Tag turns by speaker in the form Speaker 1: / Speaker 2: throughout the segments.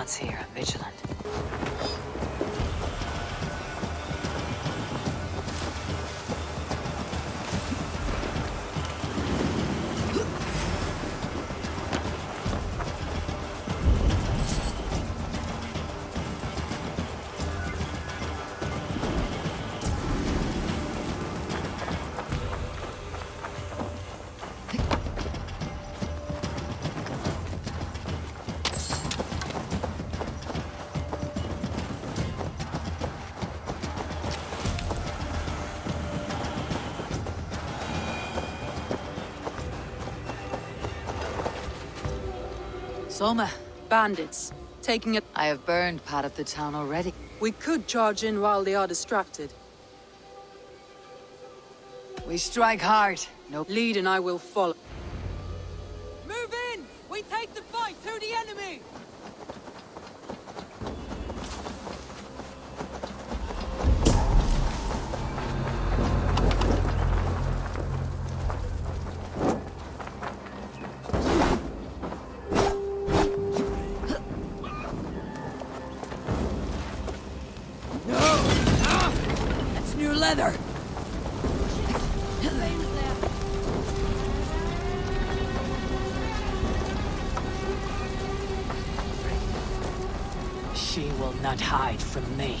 Speaker 1: gods here are vigilant. Soma,
Speaker 2: Bandits. Taking it.
Speaker 1: I have burned part of the town already.
Speaker 2: We could charge in while they are distracted.
Speaker 1: We strike hard. No
Speaker 2: Lead and I will follow.
Speaker 3: Move in! We take the fight to the enemy!
Speaker 1: She will not hide from me.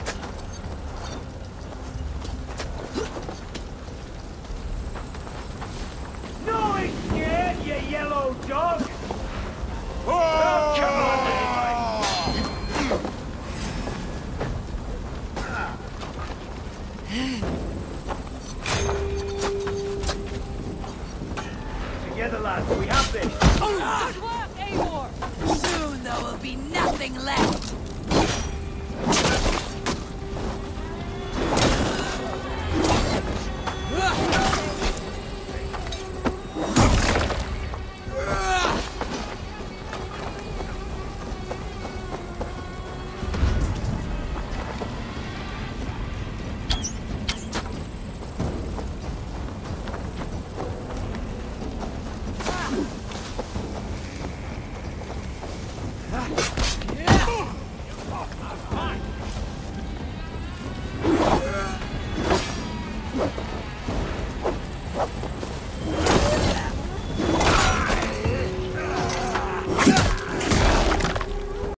Speaker 4: Together, lads, we have this.
Speaker 3: Good work, Eivor!
Speaker 1: Soon there will be nothing left.